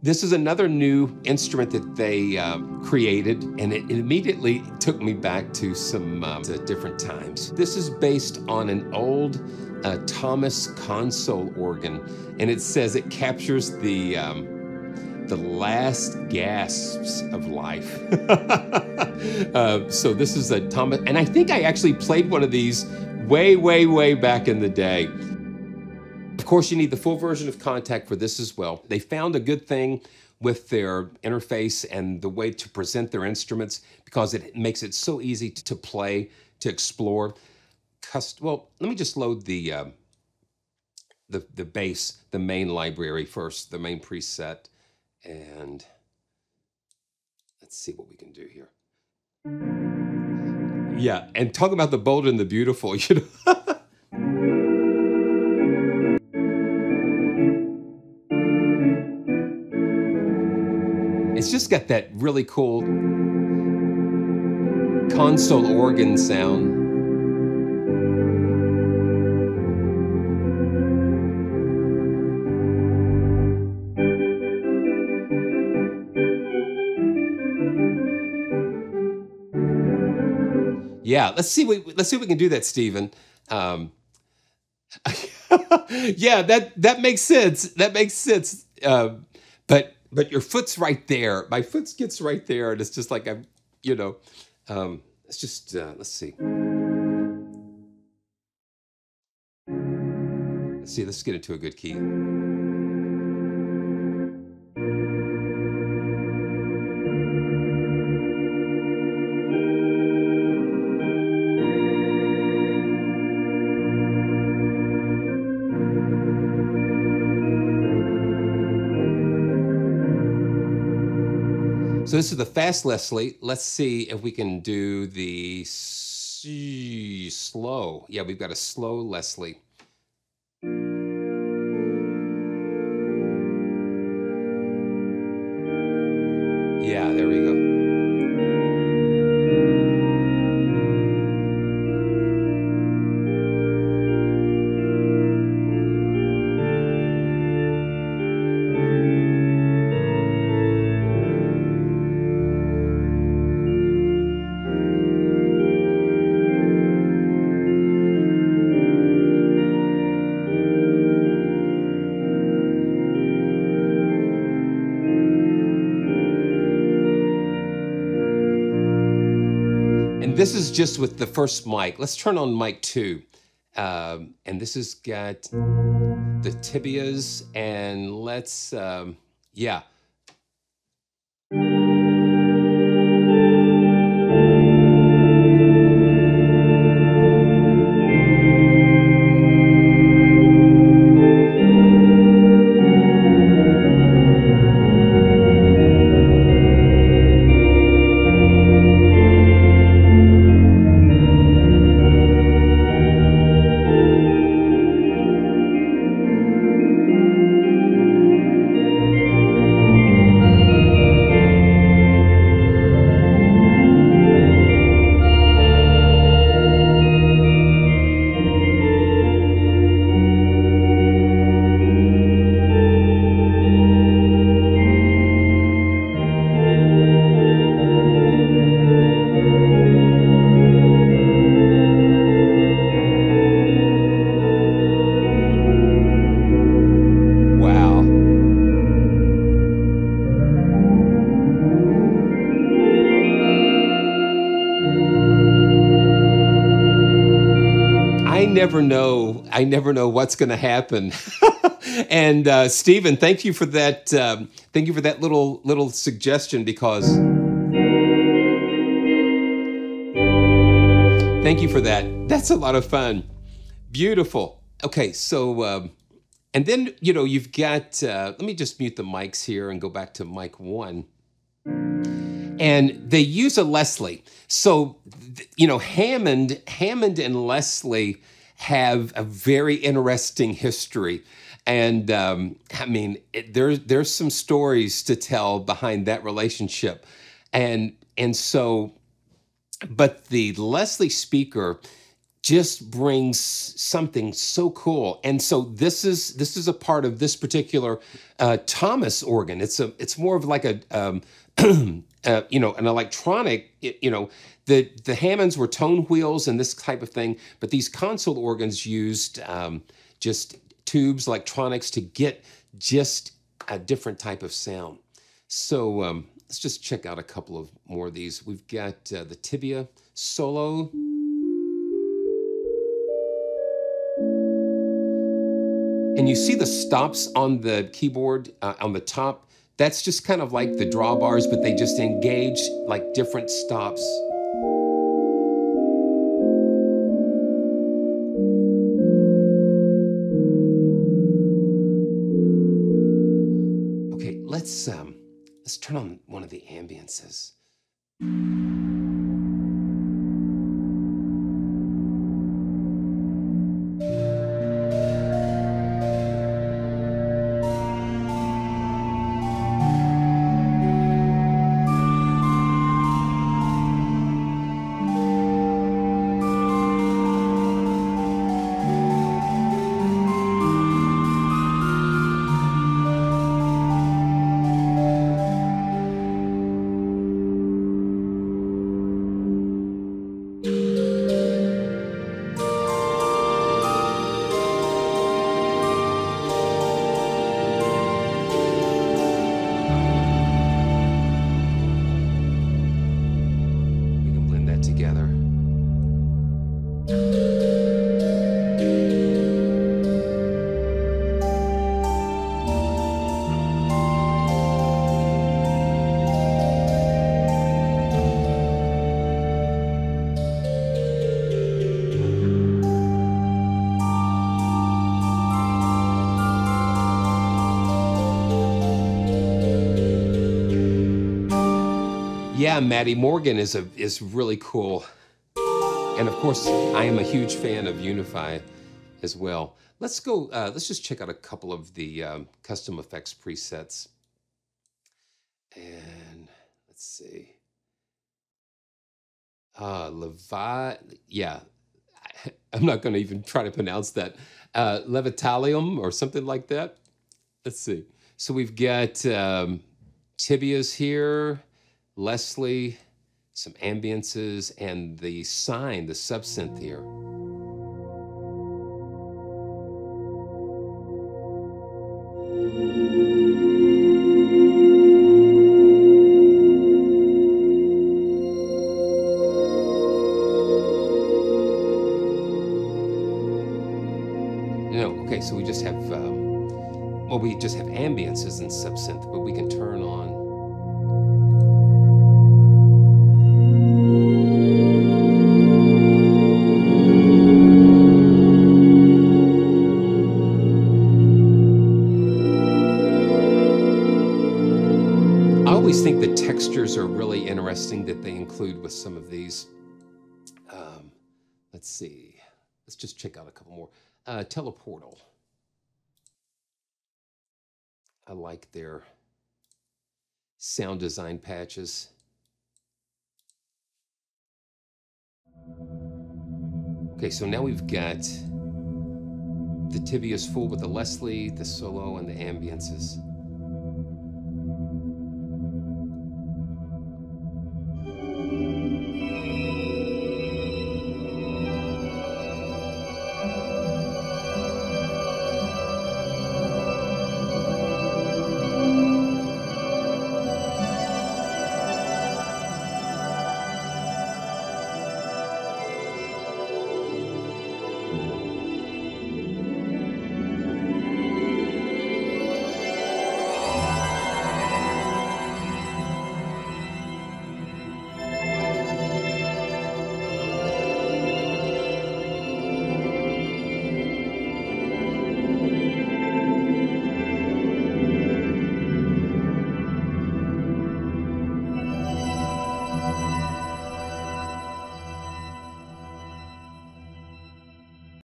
This is another new instrument that they uh, created, and it immediately took me back to some uh, to different times. This is based on an old uh, Thomas console organ, and it says it captures the um, the last gasps of life. uh, so this is a Thomas, and I think I actually played one of these way, way, way back in the day. Course, you need the full version of Kontakt for this as well. They found a good thing with their interface and the way to present their instruments because it makes it so easy to play, to explore. Cust well, let me just load the, uh, the, the base, the main library first, the main preset, and let's see what we can do here. Yeah, and talk about the bold and the beautiful, you know. It's just got that really cool console organ sound. Yeah, let's see. What, let's see if we can do that, Stephen. Um, yeah, that that makes sense. That makes sense. Uh, but but your foot's right there. My foot gets right there, and it's just like I'm, you know, um, let's just uh, let's see. Let's see. Let's get into a good key. So this is the fast Leslie. Let's see if we can do the slow. Yeah, we've got a slow Leslie. This is just with the first mic. Let's turn on mic two. Um, and this has got the tibias and let's, um, yeah, never know. I never know what's going to happen. and uh, Stephen, thank you for that. Um, thank you for that little little suggestion because. Thank you for that. That's a lot of fun. Beautiful. Okay, so um, and then you know you've got. Uh, let me just mute the mics here and go back to mic one. And they use a Leslie. So, you know, Hammond, Hammond and Leslie have a very interesting history. And um, I mean, it, there, there's some stories to tell behind that relationship. And, and so, but the Leslie speaker just brings something so cool. And so this is this is a part of this particular uh, Thomas organ. It's a it's more of like a um, uh, you know an electronic. You know the the Hammonds were tone wheels and this type of thing, but these console organs used um, just tubes, electronics to get just a different type of sound. So um, let's just check out a couple of more of these. We've got uh, the Tibia solo. And you see the stops on the keyboard uh, on the top. That's just kind of like the drawbars, but they just engage like different stops. Okay, let's um, let's turn on one of the ambiances. Yeah, Maddie Morgan is a is really cool. And of course, I am a huge fan of Unify as well. Let's go, uh, let's just check out a couple of the um, custom effects presets. And let's see. Uh, Levi, yeah, I'm not going to even try to pronounce that. Uh, Levitalium or something like that. Let's see. So we've got um, tibias here, Leslie, some ambiances, and the sign, the subsynth here. Okay, so we just have, um, well, we just have ambiances and subsynth, but we can turn on. Are really interesting that they include with some of these. Um, let's see. Let's just check out a couple more. Uh, Teleportal. I like their sound design patches. Okay, so now we've got the tibias full with the Leslie, the solo, and the ambiances.